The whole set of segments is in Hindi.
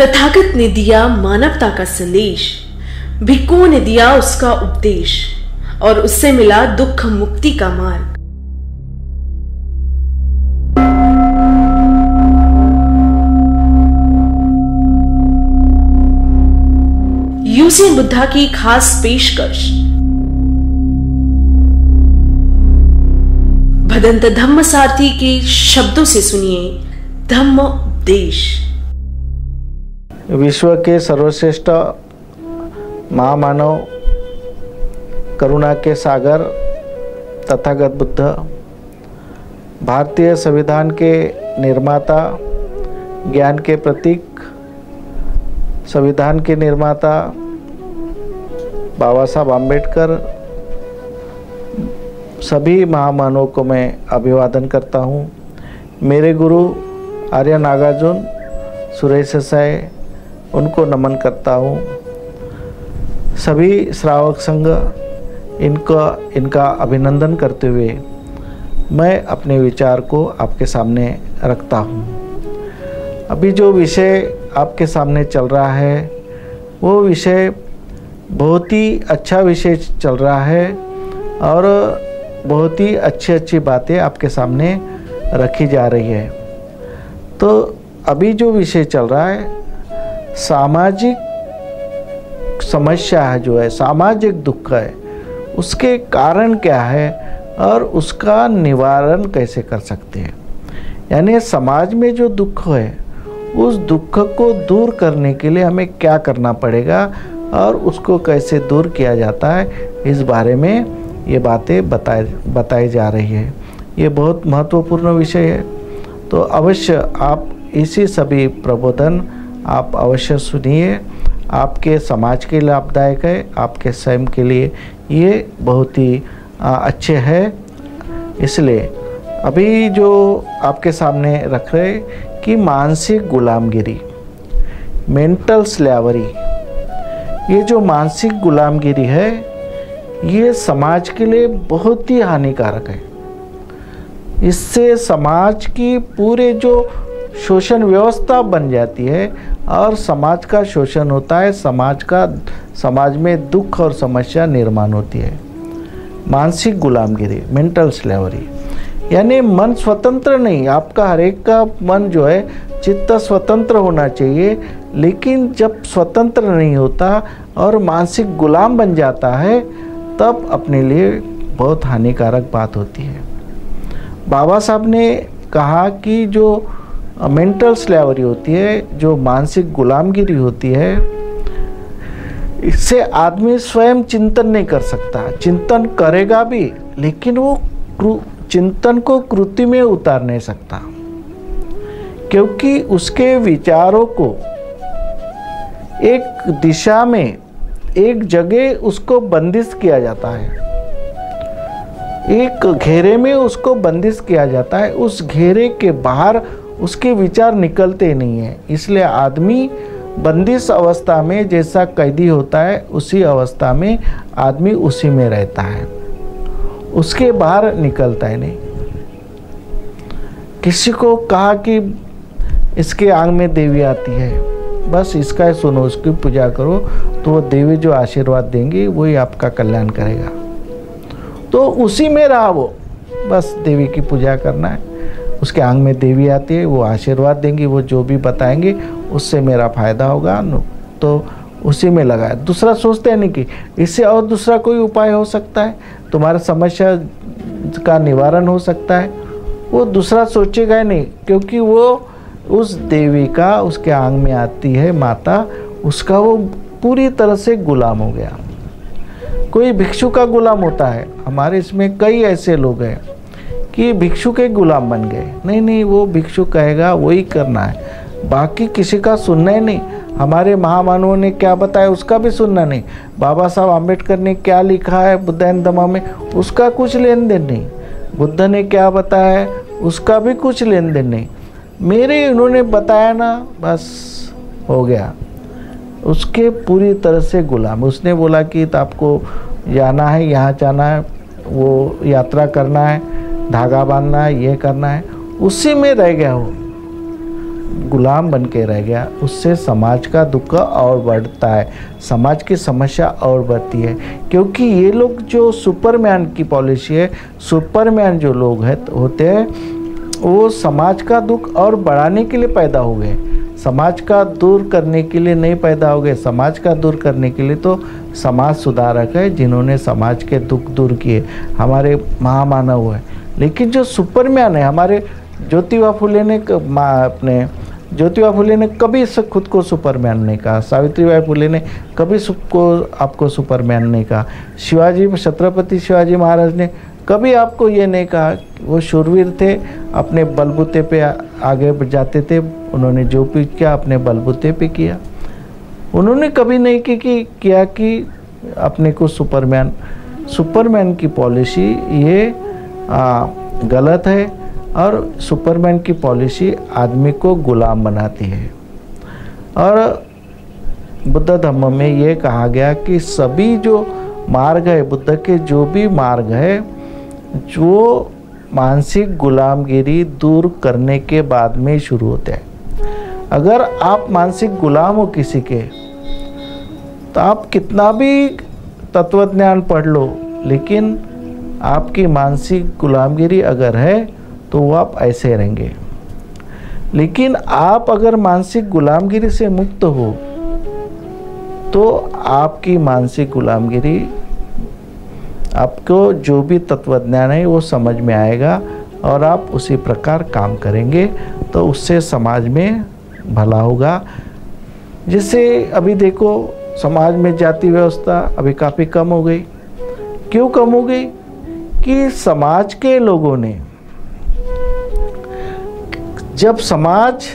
तथागत ने दिया मानवता का संदेश। भिक्खुओं ने दिया उसका उपदेश, और उससे मिला दुख मुक्ति का मार्ग। यूसी बुद्धा की खास पेशकश। भदंत धम्म सारथी के शब्दों से सुनिए, धम्म उपदेश। विश्व के सर्वश्रेष्ठ महामानव करुणा के सागर तथागत बुद्ध, भारतीय संविधान के निर्माता, ज्ञान के प्रतीक, संविधान के निर्माता बाबा साहब आम्बेडकर सभी महामानवों को मैं अभिवादन करता हूँ। मेरे गुरु आर्य नागार्जुन सुरेश साय उनको नमन करता हूँ। सभी श्रावक संघ इनका इनका अभिनंदन करते हुए मैं अपने विचार को आपके सामने रखता हूँ। अभी जो विषय आपके सामने चल रहा है, वो विषय बहुत ही अच्छा विषय चल रहा है और बहुत ही अच्छी अच्छी बातें आपके सामने रखी जा रही है। तो अभी जो विषय चल रहा है सामाजिक समस्या है जो है, सामाजिक दुख है, उसके कारण क्या है और उसका निवारण कैसे कर सकते हैं? यानी समाज में जो दुख है, उस दुख को दूर करने के लिए हमें क्या करना पड़ेगा और उसको कैसे दूर किया जाता है, इस बारे में ये बातें बताए, बताई जा रही है। ये बहुत महत्वपूर्ण विषय है। तो अवश्य आप इसी सभी प्रबोधन आप अवश्य सुनिए। आपके समाज के लिए लाभदायक है, आपके स्वयं के लिए। ये बहुत ही अच्छे है। इसलिए अभी जो आपके सामने रख रहे कि मानसिक गुलामगिरी, मेंटल स्लेवरी, ये जो मानसिक गुलामगिरी है, ये समाज के लिए बहुत ही हानिकारक है। इससे समाज की पूरे जो शोषण व्यवस्था बन जाती है और समाज का शोषण होता है, समाज का, समाज में दुख और समस्या निर्माण होती है। मानसिक गुलामगिरी मेंटल स्लेवरी यानी मन स्वतंत्र नहीं, आपका हर एक का मन जो है, चित्त स्वतंत्र होना चाहिए, लेकिन जब स्वतंत्र नहीं होता और मानसिक गुलाम बन जाता है, तब अपने लिए बहुत हानिकारक बात होती है। बाबा साहब ने कहा कि जो मेंटल स्लेवरी होती है, जो मानसिक गुलामगिरी होती है, इससे आदमी स्वयं चिंतन नहीं कर सकता। चिंतन करेगा भी, लेकिन वो चिंतन को कृति में उतार नहीं सकता। क्योंकि उसके विचारों को एक दिशा में, एक जगह उसको बंदिश किया जाता है। एक घेरे में उसको बंदिश किया जाता है। उस घेरे के बाहर उसके विचार निकलते नहीं हैं। इसलिए आदमी बंदिश अवस्था में जैसा कैदी होता है, उसी अवस्था में आदमी उसी में रहता है। उसके बाहर निकलता है नहीं। किसी को कहा कि इसके आंग में देवी आती है, बस इसका सुनो, उसकी पूजा करो तो वो देवी जो आशीर्वाद देंगी, वही आपका कल्याण करेगा। तो उसी में रहा वो, बस देवी की पूजा करना है। उसके आंग में देवी आती है, वो आशीर्वाद देंगी, वो जो भी बताएँगे, उससे मेरा फ़ायदा होगा। तो उसी में लगा है। दूसरा सोचते हैं नहीं कि इससे और दूसरा कोई उपाय हो सकता है? तुम्हारा समस्या का निवारण हो सकता है। वो दूसरा सोचेगा ही नहीं, क्योंकि वो उस देवी का, उसके आंग में आती है माता, उसका वो पूरी तरह से गुलाम हो गया। कोई भिक्षु का गुलाम होता है। हमारे इसमें कई ऐसे लोग हैं। कि ये भिक्षु के गुलाम बन गए। नहीं नहीं, वो भिक्षु कहेगा, वही करना है। बाकी किसी का सुनना ही नहीं। हमारे महामानवों ने क्या बताया, उसका भी सुनना नहीं। बाबा साहब आम्बेडकर ने क्या लिखा है बुद्ध दमा में, उसका कुछ लेन देन नहीं। बुद्ध ने क्या बताया उसका भी कुछ लेन देन नहीं। मेरे उन्होंने बताया ना, बस हो गया। उसके पूरी तरह से गुलाम। उसने बोला कि आपको जाना है, यहाँ जाना है, वो यात्रा करना है। धागा बांधना है, ये करना है, उसी में रह गया वो गुलाम बन के रह गया, उससे समाज का दुख और बढ़ता है, समाज की समस्या और बढ़ती है, क्योंकि ये लोग जो सुपरमैन की पॉलिसी है, सुपरमैन जो लोग हैं, होते हैं, वो समाज का दुख और बढ़ाने के लिए पैदा हो गए। समाज का दूर करने के लिए नहीं पैदा हो गए, समाज का दूर करने के लिए तो समाज सुधारक है, जिन्होंने समाज के दुख दूर किए। हमारे महामानव है। लेकिन जो सुपरमैन है, हमारे ज्योतिबा फुले ने अपने, ज्योतिबा फुले ने कभी खुद को सुपरमैन नहीं कहा। सावित्रीबाई फुले ने कभी को आपको सुपरमैन नहीं कहा। शिवाजी, छत्रपति शिवाजी महाराज ने कभी आपको ये नहीं कहा वो शूरवीर थे, अपने बलबूते पे आगे जाते थे, उन्होंने जो भी किया, अपने बलबूते पे किया। उन्होंने कभी नहीं की, कि, किया कि अपने को सुपरमैन सुपरमैन की पॉलिसी ये आ, गलत है और सुपरमैन की पॉलिसी आदमी को गुलाम बनाती है। और बुद्ध धर्म में ये कहा गया कि सभी जो मार्ग है बुद्ध के जो भी मार्ग है जो मानसिक गुलामगिरी दूर करने के बाद में शुरू होते हैं। अगर आप मानसिक गुलाम हो किसी के तो आप कितना भी तत्वज्ञान पढ़ लो लेकिन आपकी मानसिक गुलामगिरी अगर है तो वो आप ऐसे रहेंगे। लेकिन आप अगर मानसिक गुलामगिरी से मुक्त हो तो आपकी मानसिक गुलामगिरी, आपको जो भी तत्वज्ञान है, वो समझ में आएगा और आप उसी प्रकार काम करेंगे तो उससे समाज में भला होगा। जिससे अभी देखो, समाज में जाति व्यवस्था अभी काफ़ी कम हो गई। क्यों कम हो गई? कि समाज के लोगों ने, जब समाज,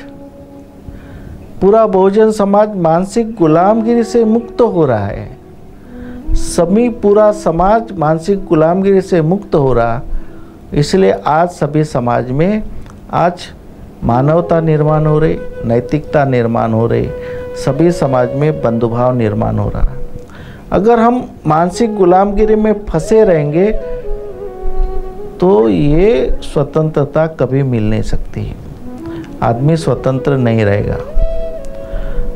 पूरा बहुजन समाज मानसिक गुलामगिरी से मुक्त हो रहा है सभी पूरा समाज मानसिक गुलामगिरी से मुक्त हो रहा, इसलिए आज सभी समाज में आज मानवता निर्माण हो रही, नैतिकता निर्माण हो रही, सभी समाज में बंधुभाव निर्माण हो रहा। अगर हम मानसिक गुलामगिरी में फंसे रहेंगे तो ये स्वतंत्रता कभी मिल नहीं सकती। आदमी स्वतंत्र नहीं रहेगा।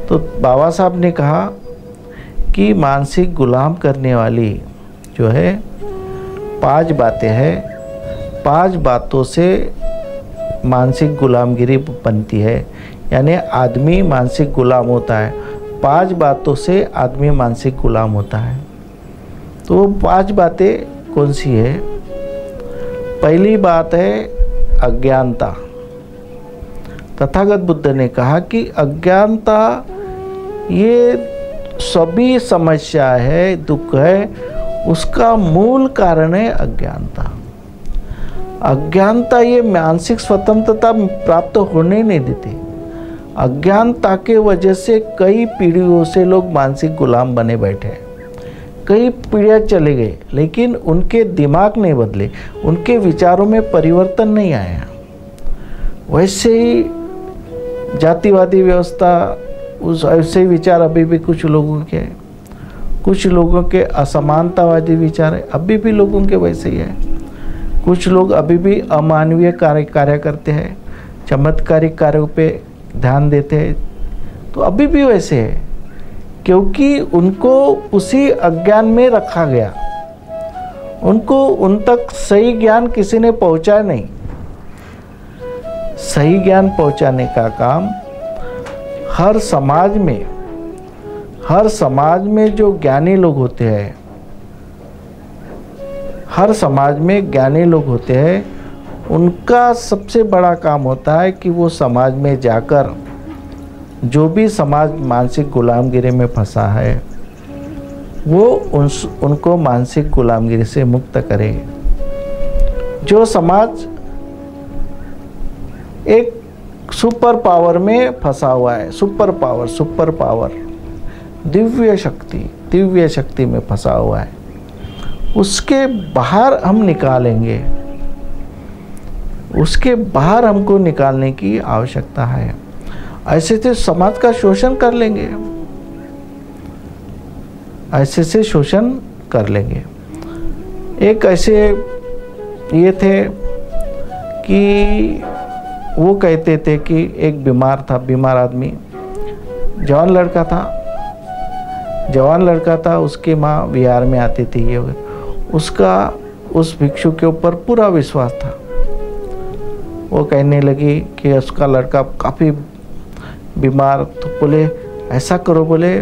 तो बाबा साहब ने कहा कि मानसिक गुलाम करने वाली जो है, पाँच बातें हैं। पाँच बातों से मानसिक गुलामगिरी बनती है। यानी आदमी मानसिक गुलाम होता है। पाँच बातों से आदमी मानसिक गुलाम होता है। तो वो पाँच बातें कौन सी है? पहली बात है अज्ञानता। तथागत बुद्ध ने कहा कि अज्ञानता, ये सभी समस्या है, दुख है, उसका मूल कारण है अज्ञानता। अज्ञानता ये मानसिक स्वतंत्रता प्राप्त होने नहीं देती। अज्ञानता के वजह से कई पीढ़ियों से लोग मानसिक गुलाम बने बैठे हैं। कई पीढ़ियाँ चले गए, लेकिन उनके दिमाग नहीं बदले, उनके विचारों में परिवर्तन नहीं आया। वैसे ही जातिवादी व्यवस्था, उस ऐसे ही विचार अभी भी कुछ लोगों के हैं। कुछ लोगों के असमानतावादी विचार है, अभी भी लोगों के वैसे ही है। कुछ लोग अभी भी अमानवीय कार्य कार्य करते हैं चमत्कारिक कार्यों पे ध्यान देते हैं तो अभी भी वैसे है। क्योंकि उनको उसी अज्ञान में रखा गया। उनको उन तक सही ज्ञान किसी ने पहुँचा नहीं। सही ज्ञान पहुँचाने का काम हर समाज में, हर समाज में जो ज्ञानी लोग होते हैं, हर समाज में ज्ञानी लोग होते हैं, उनका सबसे बड़ा काम होता है कि वो समाज में जाकर जो भी समाज मानसिक गुलामगिरी में फंसा है, वो उन उनको मानसिक गुलामगिरी से मुक्त करे। जो समाज एक सुपर पावर में फंसा हुआ है, super power super power, Divya शक्ति दिव्य शक्ति में फंसा हुआ है, उसके बाहर हम निकालेंगे। उसके बाहर हमको निकालने की आवश्यकता है। ऐसे से समाज का शोषण कर लेंगे। ऐसे से शोषण कर लेंगे। एक ऐसे ये थे कि वो कहते थे कि एक बीमार था, बीमार आदमी। जवान लड़का था। जवान लड़का था, उसकी माँ बिहार में आती थी। ये उसका, उस भिक्षु के ऊपर पूरा विश्वास था। वो कहने लगी कि उसका लड़का काफ़ी बीमार तो बोले, ऐसा करो, बोले,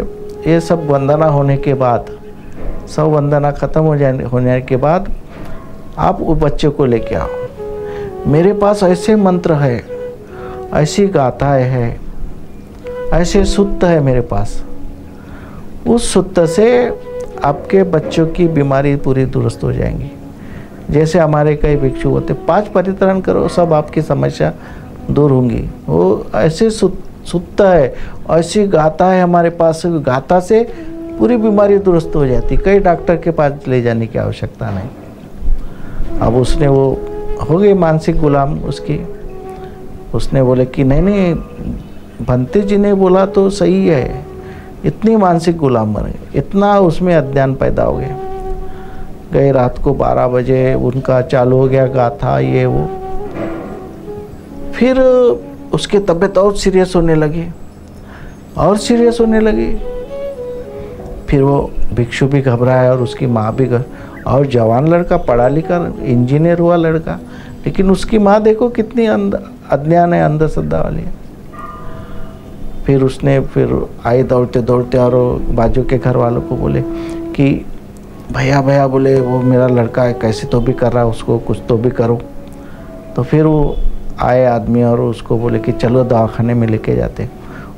ये सब वंदना होने के बाद, सब वंदना ख़त्म हो जाने, होने के बाद आप उस बच्चे को लेके आओ। मेरे पास ऐसे मंत्र है, ऐसी गाथाएँ है, ऐसे सुत्त है मेरे पास। उस सुत्त से आपके बच्चों की बीमारी पूरी दुरुस्त हो जाएँगी। जैसे हमारे कई भिक्षु होते, पाँच परितरण करो, सब आपकी समस्या दूर होंगी। वो ऐसे सुतता है। ऐसी गाता है हमारे पास। गाता से पूरी बीमारी दुरुस्त हो जाती। कई डॉक्टर के पास ले जाने की आवश्यकता नहीं। अब उसने वो, हो गई मानसिक गुलाम उसकी। उसने बोले कि, नहीं नहीं, भंते जी ने बोला तो सही है। इतनी मानसिक गुलाम बन। गए इतना उसमें अध्ययन पैदा हो गया। गए रात को 12 बजे, उनका चालू हो गया गाथा, ये, वो। फिर उसकी तबीयत और सीरियस होने लगी। और सीरियस होने लगी। फिर वो भिक्षु भी घबराया और उसकी माँ भी घर और जवान लड़का, पढ़ा लिखा इंजीनियर हुआ लड़का। लेकिन उसकी माँ देखो कितनी अज्ञान है, अंधश्रद्धा वाली है। फिर उसने फिर आए दौड़ते दौड़ते और बाजू के घर वालों को बोले कि, भैया भैया, बोले, वो मेरा लड़का है, कैसे तो भी कर रहा उसको कुछ तो भी करो। तो फिर वो आए आदमी और उसको बोले कि चलो दवाखाने में लेके जाते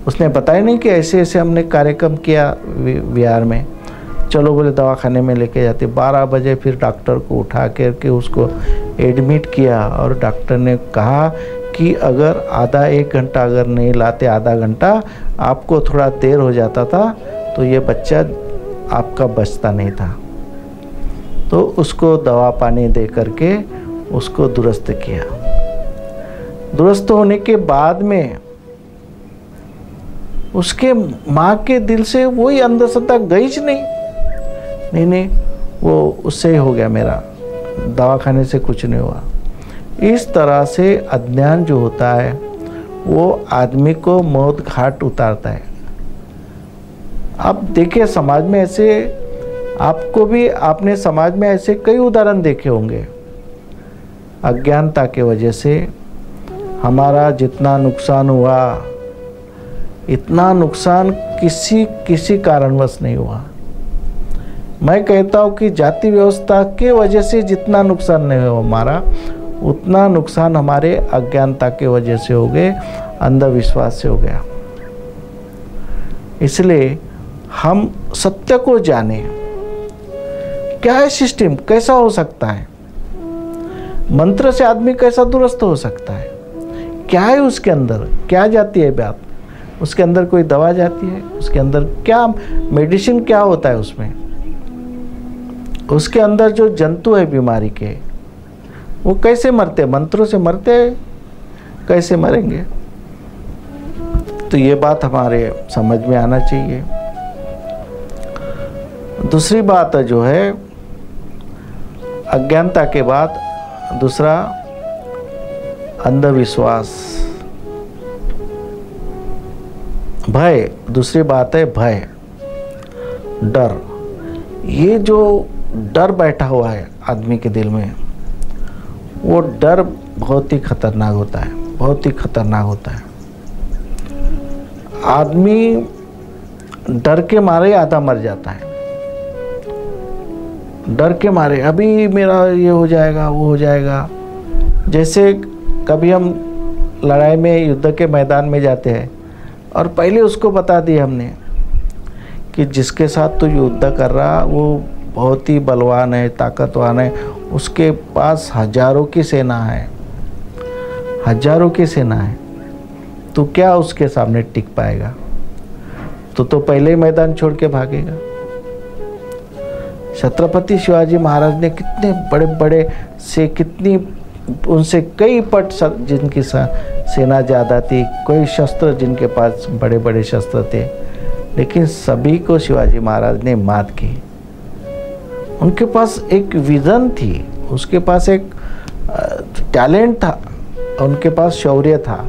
उसने बताया नहीं कि ऐसे ऐसे हमने कार्यक्रम किया बिहार में। चलो बोले दवाखाने में लेके जाते बारह बजे फिर डॉक्टर को उठा कर के उसको एडमिट किया और डॉक्टर ने कहा कि अगर आधा एक घंटा अगर नहीं लाते, आधा घंटा आपको थोड़ा देर हो जाता था तो ये बच्चा आपका बचता नहीं था। तो उसको दवा पानी दे करके उसको दुरुस्त किया। दुरुस्त होने के बाद में उसके माँ के दिल से वही अंधश्रद्धा गई नहीं? नहीं नहीं, वो उससे ही हो गया मेरा। दवाखाने से कुछ नहीं हुआ। इस तरह से अज्ञान जो होता है, वो आदमी को मौत घाट उतारता है। आप देखिए, समाज में ऐसे, आपको भी, आपने समाज में ऐसे कई उदाहरण देखे होंगे। अज्ञानता के वजह से हमारा जितना नुकसान हुआ, इतना नुकसान किसी किसी कारणवश नहीं हुआ। मैं कहता हूँ कि जाति व्यवस्था के वजह से जितना नुकसान नहीं हुआ हमारा, उतना नुकसान हमारे अज्ञानता के वजह से हो गए, अंधविश्वास से हो गया। इसलिए हम सत्य को जाने। क्या है सिस्टम? कैसा हो सकता है? मंत्र से आदमी कैसा दुरुस्त हो सकता है? क्या है उसके अंदर? क्या जाती है बात? उसके अंदर कोई दवा जाती है? उसके अंदर क्या मेडिसिन क्या होता है उसमें? उसके अंदर जो जंतु है बीमारी के, वो कैसे मरते मंत्रों से मरते कैसे मरेंगे? तो ये बात हमारे समझ में आना चाहिए। दूसरी बात जो है, अज्ञानता के बाद दूसरा अंधविश्वास। भय, दूसरी बात है भय। डर। ये जो डर बैठा हुआ है आदमी के दिल में, वो डर बहुत ही खतरनाक होता है, बहुत ही खतरनाक होता है। आदमी डर के मारे आधा मर जाता है। डर के मारे, अभी मेरा ये हो जाएगा, वो हो जाएगा। जैसे कभी हम लड़ाई में, युद्ध के मैदान में जाते हैं और पहले उसको बता दिया हमने कि जिसके साथ तो युद्ध कर रहा, वो बहुत ही बलवान है, ताकतवान है। उसके पास हज़ारों की सेना है। हज़ारों की सेना है। तो क्या उसके सामने टिक पाएगा? तो तो पहले ही मैदान छोड़ के भागेगा। छत्रपति शिवाजी महाराज ने कितने बड़े बड़े से कितनी उनसे कई पट जिनकी सेना ज़्यादा थी, कोई शस्त्र जिनके पास बड़े बड़े शस्त्र थे, लेकिन सभी को शिवाजी महाराज ने मात की। उनके पास एक विज़न थी, उसके पास एक टैलेंट था, उनके पास शौर्य था,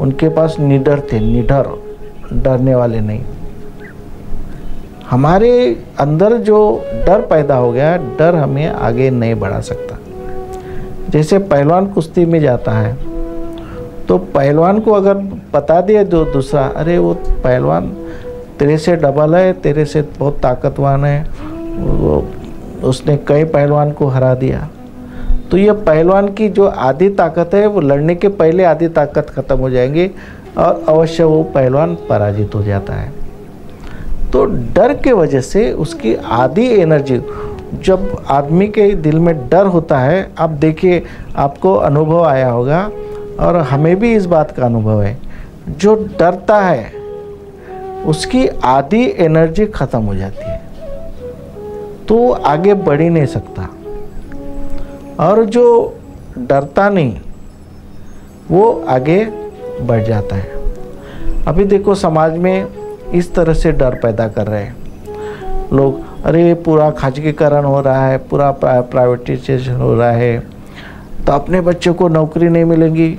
उनके पास निडर थे, निडर, डरने वाले नहीं। हमारे अंदर जो डर पैदा हो गया, डर हमें आगे नहीं बढ़ा सकता। जैसे पहलवान कुश्ती में जाता है तो पहलवान को अगर बता दिया जो दूसरा, अरे, वो पहलवान तेरे से डबल है, तेरे से बहुत ताकतवान है। वो उसने कई पहलवान को हरा दिया। तो ये पहलवान की जो आधी ताकत है, वो लड़ने के पहले आधी ताकत खत्म हो जाएँगी और अवश्य वो पहलवान पराजित हो जाता है। तो डर के वजह से उसकी आधी एनर्जी जब आदमी के दिल में डर होता है, अब देखिए आपको अनुभव आया होगा और हमें भी इस बात का अनुभव है। जो डरता है, उसकी आधी एनर्जी ख़त्म हो जाती है। तो आगे बढ़ ही नहीं सकता। और जो डरता नहीं, वो आगे बढ़ जाता है। अभी देखो, समाज में इस तरह से डर पैदा कर रहे हैं। लोग अरे पूरा खाजगीकरण हो रहा है पूरा प्राइवेटाइजेशन हो रहा है तो अपने बच्चों को नौकरी नहीं मिलेंगी।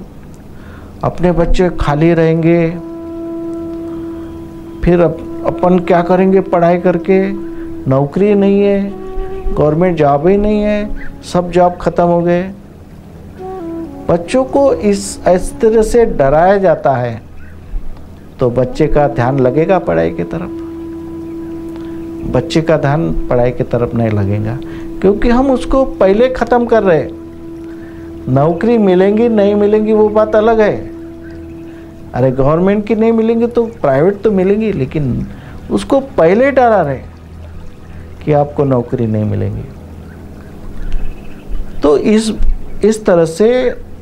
अपने बच्चे खाली रहेंगे। फिर अप, अपन क्या करेंगे पढ़ाई करके? नौकरी नहीं है गवर्नमेंट जॉब ही नहीं है सब जॉब खत्म हो गए। बच्चों को इस इस तरह से डराया जाता है तो बच्चे का ध्यान लगेगा पढ़ाई की तरफ़। बच्चे का ध्यान पढ़ाई की तरफ़ नहीं लगेगा, क्योंकि हम उसको पहले ख़त्म कर रहे नौकरी मिलेंगी, नहीं मिलेंगी, वो बात अलग है। अरे गवर्नमेंट की नहीं मिलेंगी तो प्राइवेट तो मिलेंगी, लेकिन उसको पहले डरा रहे कि आपको नौकरी नहीं मिलेंगी। तो इस इस तरह से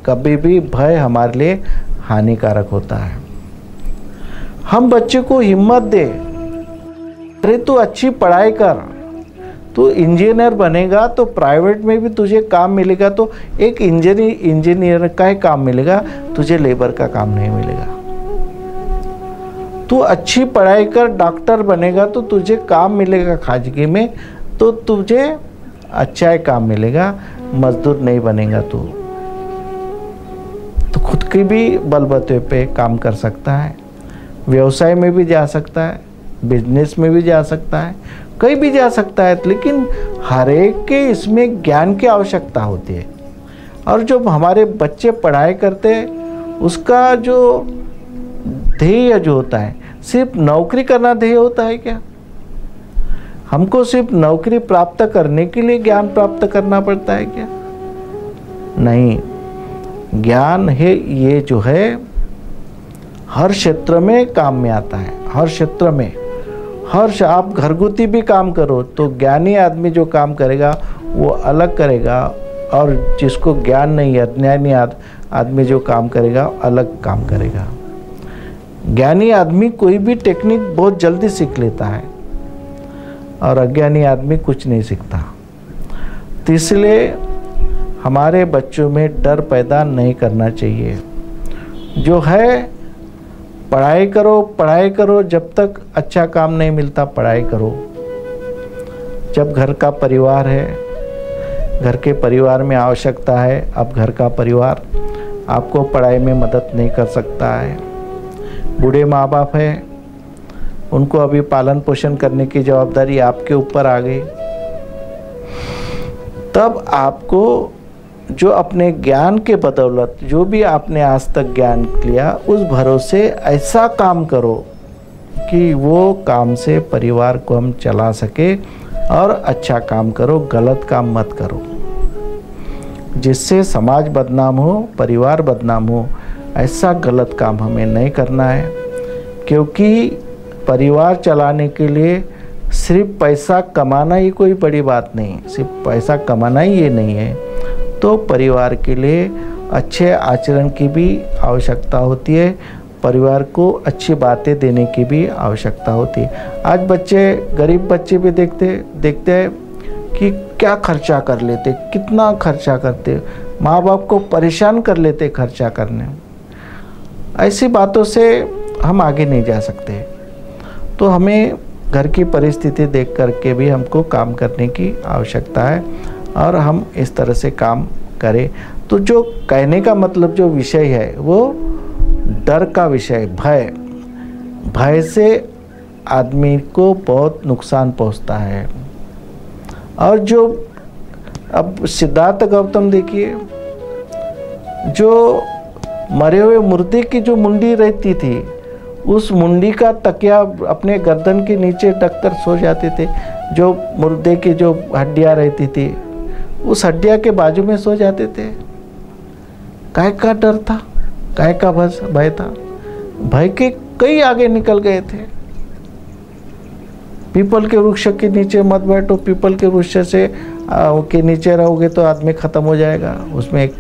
कभी भी भय हमारे लिए हानिकारक होता है। हम बच्चे को हिम्मत दे अरे तू अच्छी पढ़ाई कर। तू इंजीनियर बनेगा तो प्राइवेट में भी तुझे काम मिलेगा तो एक इंजीनियर इंजीनियर का ही काम मिलेगा, तुझे लेबर का काम नहीं मिलेगा। तू अच्छी पढ़ाई कर, डॉक्टर बनेगा तो तुझे काम मिलेगा खाजगी में तो तुझे अच्छा ही काम मिलेगा, मजदूर नहीं बनेगा तू। तो खुद की भी बलबते पे काम कर सकता है, व्यवसाय में भी जा सकता है। बिज़नेस में भी जा सकता है, कहीं भी जा सकता है, लेकिन हर एक के इसमें ज्ञान की आवश्यकता होती है। और जब हमारे बच्चे पढ़ाई करते उसका जो ध्येय जो होता है, सिर्फ़ नौकरी करना ध्येय होता है क्या? हमको सिर्फ़ नौकरी प्राप्त करने के लिए ज्ञान प्राप्त करना पड़ता है क्या? नहीं। ज्ञान है, ये जो है, हर क्षेत्र में काम में आता है, हर क्षेत्र में। हर आप घरगुती भी काम करो तो ज्ञानी आदमी जो काम करेगा, वो अलग करेगा, और जिसको ज्ञान नहीं है अज्ञानी आदमी जो काम करेगा, अलग काम करेगा। ज्ञानी आदमी कोई भी टेक्निक बहुत जल्दी सीख लेता है, और अज्ञानी आदमी कुछ नहीं सीखता। इसलिए हमारे बच्चों में डर पैदा नहीं करना चाहिए। जो है पढ़ाई करो पढ़ाई करो, जब तक अच्छा काम नहीं मिलता, पढ़ाई करो। जब घर का परिवार है, घर के परिवार में आवश्यकता है अब घर का परिवार आपको पढ़ाई में मदद नहीं कर सकता है। बूढ़े माँ बाप हैं, उनको अभी पालन पोषण करने की जवाबदारी आपके ऊपर आ गई। तब आपको जो अपने ज्ञान के बदौलत, जो भी आपने आज तक ज्ञान लिया, उस भरोसे ऐसा काम करो कि वो काम से परिवार को हम चला सके और अच्छा काम करो, गलत काम मत करो। जिससे समाज बदनाम हो, परिवार बदनाम हो, ऐसा गलत काम हमें नहीं करना है। क्योंकि परिवार चलाने के लिए सिर्फ़ पैसा कमाना ही कोई बड़ी बात नहीं, सिर्फ़ पैसा कमाना ही ये नहीं है। तो परिवार के लिए अच्छे आचरण की भी आवश्यकता होती है, परिवार को अच्छी बातें देने की भी आवश्यकता होती है। आज बच्चे, गरीब बच्चे भी देखते देखते हैं कि क्या खर्चा कर लेते, कितना खर्चा करते। माँ बाप को परेशान कर लेते खर्चा करने। ऐसी बातों से हम आगे नहीं जा सकते। तो हमें घर की परिस्थिति देख करके भी हमको काम करने की आवश्यकता है। और हम इस तरह से काम करें। तो जो कहने का मतलब जो विषय है, वो डर का विषय, भय। भय से आदमी को बहुत नुकसान पहुँचता है। और जो, अब सिद्धार्थ गौतम देखिए, जो मरे हुए मुर्दे की जो मुंडी रहती थी, उस मुंडी का तकिया अपने गर्दन के नीचे टक्कर सो जाते थे। जो मुर्दे की जो हड्डियाँ रहती थी उस हड्डिया के बाजू में सो जाते थे। काय का डर था काय का बस भय था। भय के कई आगे निकल गए थे। पीपल के वृक्ष के नीचे मत बैठो, पीपल के वृक्ष से के नीचे रहोगे तो आदमी ख़त्म हो जाएगा। उसमें एक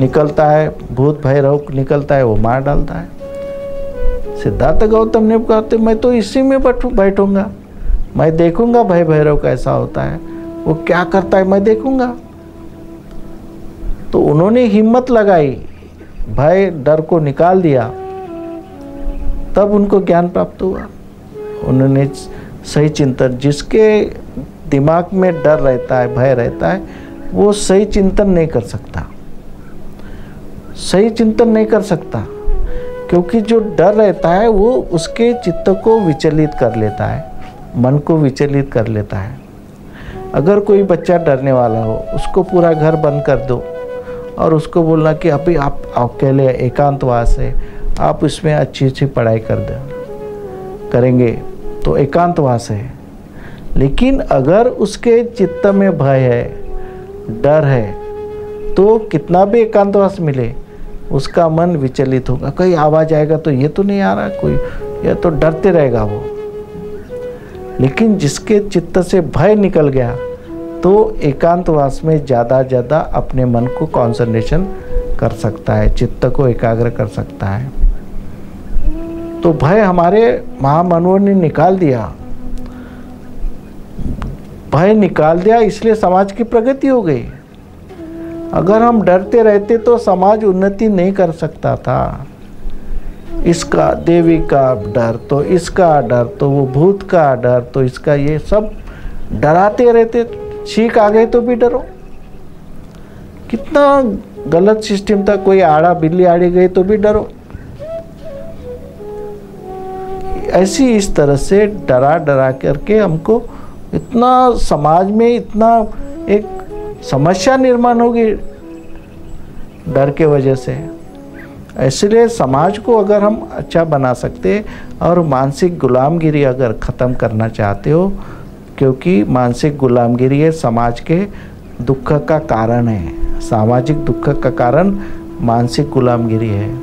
निकलता है भूत भैरव निकलता है, वो मार डालता है। सिद्धार्थ गौतम ने कहते मैं तो इसी में बैठू, बैठूँगा। मैं देखूँगा भय भैरव कैसा होता है। वो क्या करता है मैं देखूँगा। तो उन्होंने हिम्मत लगाई, भय, डर को निकाल दिया। तब उनको ज्ञान प्राप्त हुआ। उन्होंने सही चिंतन, जिसके दिमाग में डर रहता है, भय रहता है, वो सही चिंतन नहीं कर सकता। सही चिंतन नहीं कर सकता, क्योंकि जो डर रहता है, वो उसके चित्त को विचलित कर लेता है, मन को विचलित कर लेता है। अगर कोई बच्चा डरने वाला हो, उसको पूरा घर बंद कर दो और उसको बोलना कि अभी आप अकेले एकांतवास है, आप इसमें अच्छी अच्छी पढ़ाई कर दें, करेंगे तो एकांतवास है। लेकिन अगर उसके चित्त में भय है, डर है तो कितना भी एकांतवास मिले, उसका मन विचलित होगा। कहीं आवाज़ आएगा तो ये तो नहीं आ रहा, कोई ये तो डरते रहेगा वो। लेकिन जिसके चित्त से भय निकल गया तो एकांतवास में ज़्यादा ज़्यादा अपने मन को कंसंट्रेशन कर सकता है, चित्त को एकाग्र कर सकता है। तो भय हमारे महामानवों ने निकाल दिया। भय निकाल दिया, इसलिए समाज की प्रगति हो गई। अगर हम डरते रहते तो समाज उन्नति नहीं कर सकता था। इसका, देवी का डर तो इसका डर तो वो भूत का डर तो इसका ये सब डराते रहते। छीक आ गए तो भी डरो। कितना गलत सिस्टम था, कोई आड़ा बिल्ली आड़ी गई तो भी डरो। ऐसी इस तरह से डरा डरा करके हमको इतना समाज में इतना एक समस्या निर्माण होगी डर के वजह से। इसलिए समाज को अगर हम अच्छा बना सकते और मानसिक गुलामगिरी अगर ख़त्म करना चाहते हो क्योंकि मानसिक गुलामगिरी है, समाज के दुख का कारण है। सामाजिक दुख का कारण मानसिक गुलामगिरी है।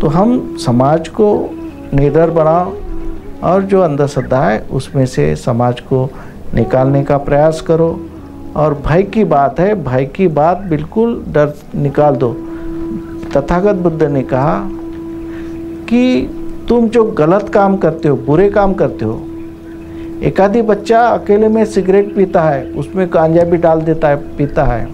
तो हम समाज को निडर बनाओ और जो अंधश्रद्धा है, उसमें से समाज को निकालने का प्रयास करो। और भय की बात है, भय की बात बिल्कुल डर निकाल दो। तथागत बुद्ध ने कहा कि तुम जो गलत काम करते हो, बुरे काम करते हो एक आधी बच्चा अकेले में सिगरेट पीता है, उसमें गांजा भी डाल देता है, पीता है।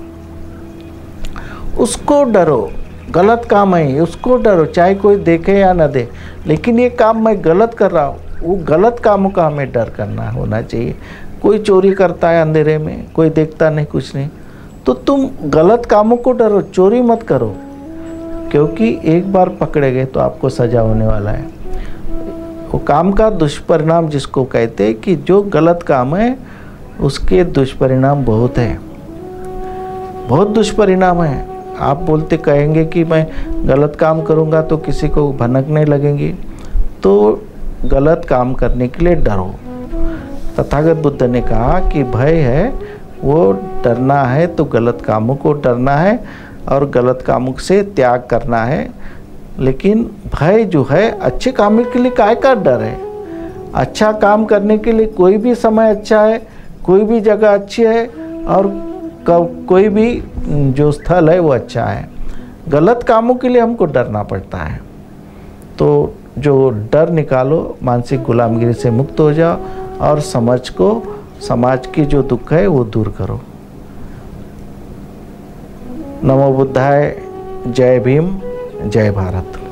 उसको डरो, गलत काम है उसको डरो, चाहे कोई देखे या ना दे, लेकिन ये काम मैं गलत कर रहा हूँ। वो गलत कामों का हमें डर करना होना चाहिए। कोई चोरी करता है अंधेरे में, कोई देखता नहीं, कुछ नहीं। तो तुम गलत कामों को डरो, चोरी मत करो। क्योंकि एक बार पकड़े गए तो आपको सजा होने वाला है। वो काम का दुष्परिणाम जिसको कहते हैं कि जो गलत काम है, उसके दुष्परिणाम बहुत है। बहुत दुष्परिणाम है। आप बोलते कहेंगे कि मैं गलत काम करूँगा तो किसी को भनकने लगेंगी। तो गलत काम करने के लिए डरो। तथागत बुद्ध ने कहा कि भय है, वो डरना है तो गलत कामों को डरना है और गलत कामों से त्याग करना है। लेकिन भय जो है, अच्छे काम के लिए काय का डर है? अच्छा काम करने के लिए कोई भी समय अच्छा है, कोई भी जगह अच्छी है, और कोई भी जो स्थल है वो अच्छा है। गलत कामों के लिए हमको डरना पड़ता है। तो जो डर निकालो, मानसिक गुलामगिरी से मुक्त हो जाओ, और समझ को, समाज की जो दुख है वो दूर करो। नमो बुद्धाय, जय भीम। जय भारत।